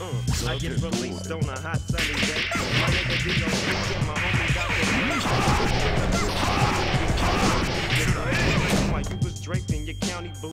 Uh, I get released on a hot sunny day. My nigga D.O.C. and my homie got the Why you was draped in your county blue?